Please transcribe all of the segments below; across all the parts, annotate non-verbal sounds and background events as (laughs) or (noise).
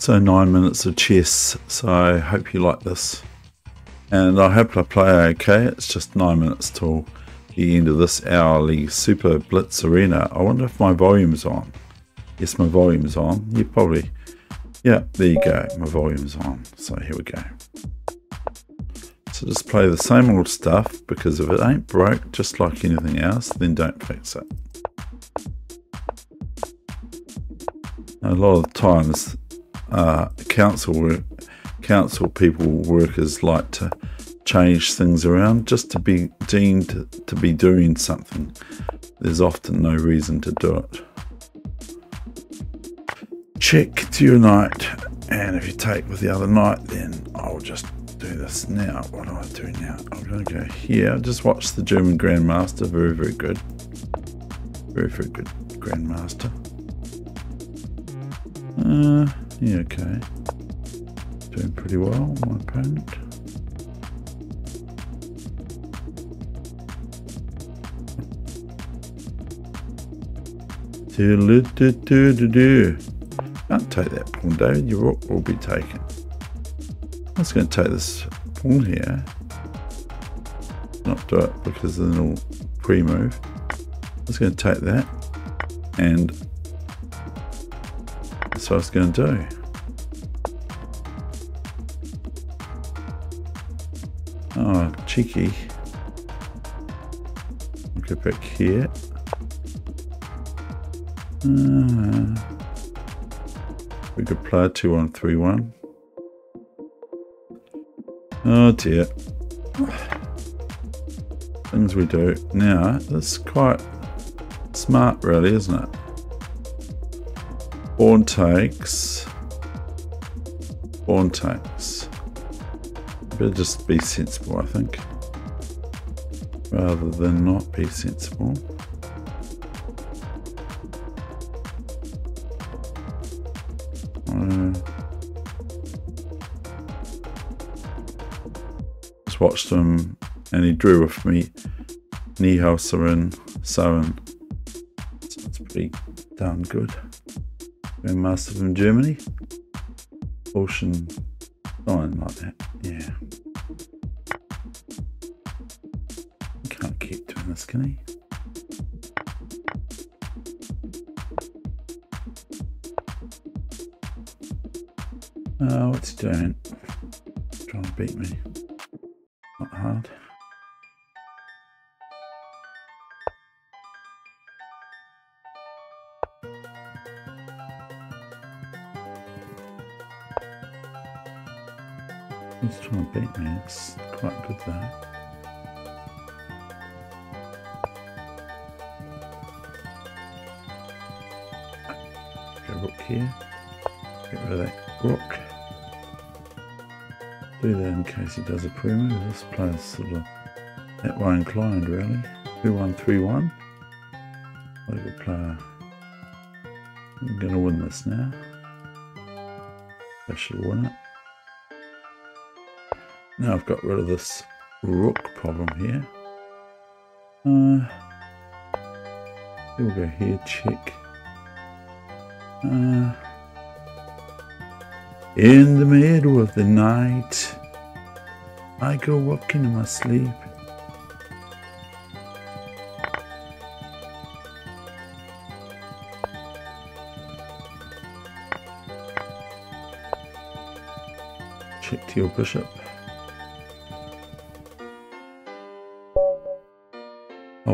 So nine minutes of chess. So I hope you like this. And I hope I play okay. It's just nine minutes till the end of this hourly Super Blitz Arena. I wonder if my volume's on. Yes, my volume's on. You probably, yeah, there you go. My volume's on. So here we go. So just play the same old stuff because if it ain't broke, just like anything else, then don't fix it. A lot of times uh, council council people workers like to change things around just to be deemed to, be doing something. There's often no reason to do it. Check to your knight, and if you take with the other knight, then I'll just do this now. What do I do now? I'm going to go here. Just watch the German Grandmaster. Very, very good. Very, very good Grandmaster. Uh, yeah, okay. Doing pretty well, my opponent. Do do do do do. Can't take that pawn, David. Your rook will be taken. I'm just going to take this pawn here. Not do it because then it'll pre-move. I'm just going to take that and what I was going to do. Oh, cheeky. Go back here. Uh, we could play 2131. Oh dear. Things we do. Now, that's quite smart really, isn't it? Pawn takes. Pawn takes. Better just be sensible, I think. Rather than not be sensible. Uh, just watched him and he drew with me Niehauser Sowen. So it's pretty darn good. Grandmaster from Germany. Ocean, something like that. Yeah. Can't keep doing this, can he? Oh, what's doing? Trying to beat me. Not hard. Trying to beat me. It's quite good though. Go rook here. Get rid of that rook. Do that in case he does a pre-move. This player's sort of that way inclined really. 2-1-3-1. What player. I'm going to win this now. I should win it. Now I've got rid of this rook problem here. Uh, we'll go here, check. Uh, in the middle of the night, I go walking in my sleep. Check to your bishop.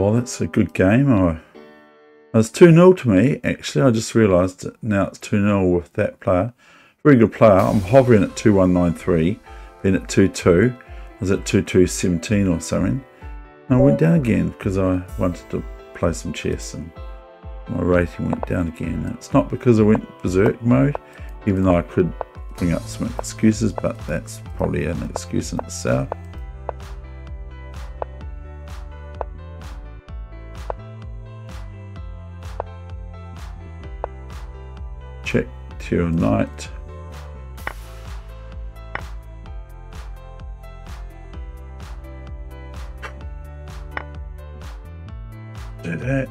Well, that's a good game. Oh, it's 2 0 to me, actually. I just realised now it's 2 0 with that player. Very good player. I'm hovering at 2193, been at 2 2. I was at 2217 or something. And I went down again because I wanted to play some chess and my rating went down again. It's not because I went berserk mode, even though I could bring up some excuses, but that's probably an excuse in itself. Your knight. Do that.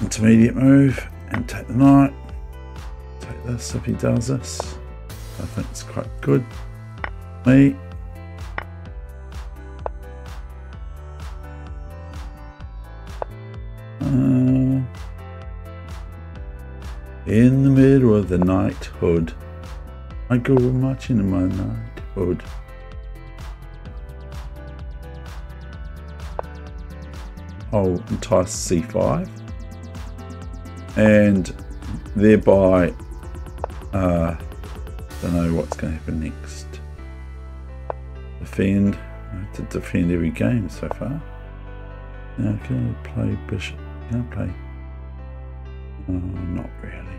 Intermediate move and take the knight. Take this if he does this. I think it's quite good. Me. Uh, in the middle of the knighthood, I go marching in my knighthood. I'll entice c5 and thereby uh, don't know what's going to happen next. Defend. I have to defend every game so far. Now can I play bishop? Can I play? Oh, not really.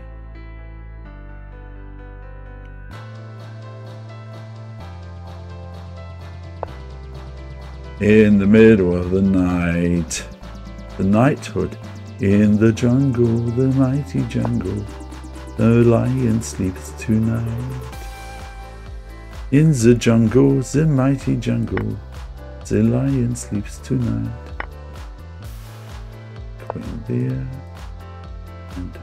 In the middle of the night, the knighthood in the jungle, the mighty jungle, the lion sleeps tonight. In the jungle, the mighty jungle, the lion sleeps tonight. Queen there. And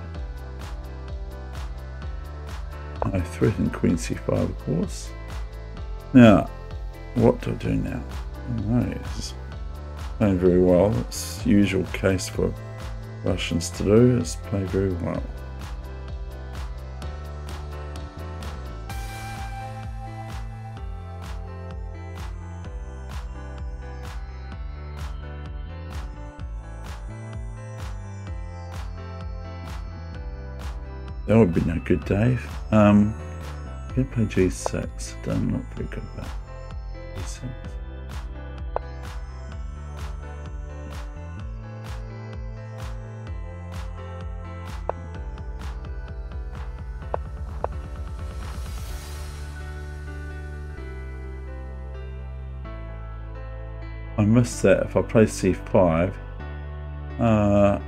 I threaten queen c5, of course. Now, what do I do now? It's playing very well. It's usual case for Russians to do is play very well. That would be no good, Dave. Um, I'm going to play g6. Don't look very good about g6. I must that if I play c5, uh,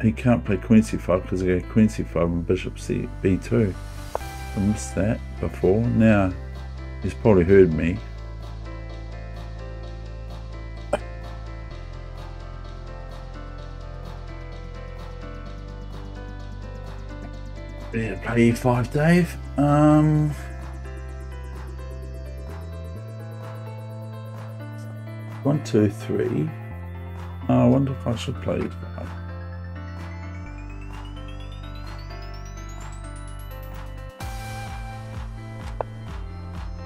he can't play queen c5 because I get queen c5 and bishop c b2. I missed that before. Now, he's probably heard me. Yeah, play e5, Dave. Um, one, two, three. I wonder if I should play e5.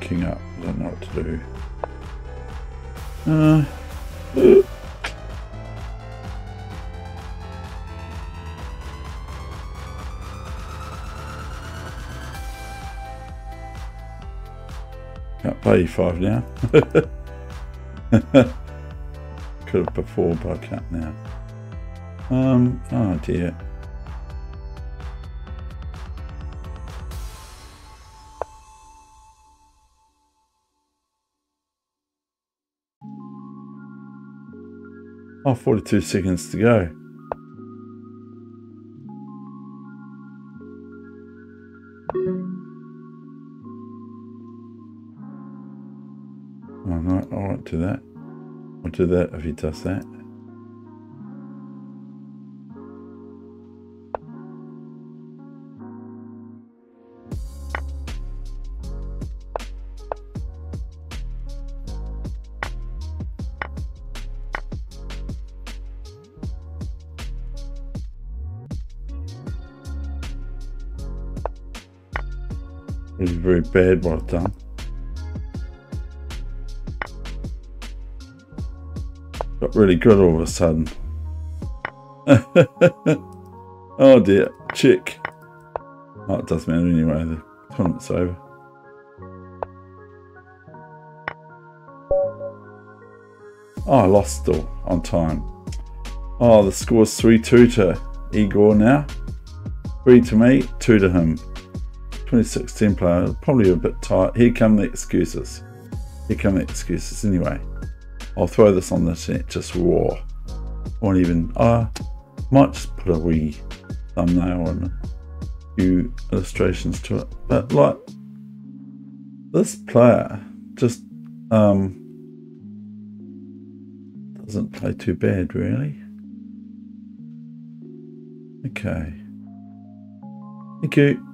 King up. I don't know what to do. Uh, Can't play e5 now. (laughs) (laughs) Could have before, can't now. Um, oh dear. Oh, 42 seconds to go. Do that. Do that if he does that. It was very bad what I've done. Really good all of a sudden. (laughs) oh dear, chick. Oh, it doesn't matter anyway, the tournament's over. Oh, I lost still on time. Oh, the score's 3-2 to Igor now. 3 to me, 2 to him. 2016 player, probably a bit tight. Here come the excuses. Here come the excuses anyway. I'll throw this on the net just raw. Won't even, uh, might just put a wee thumbnail and a few illustrations to it. But like, this player just um, doesn't play too bad really. Okay. Thank you.